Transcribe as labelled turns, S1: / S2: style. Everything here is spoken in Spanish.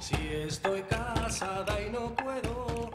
S1: Si estoy casada y no puedo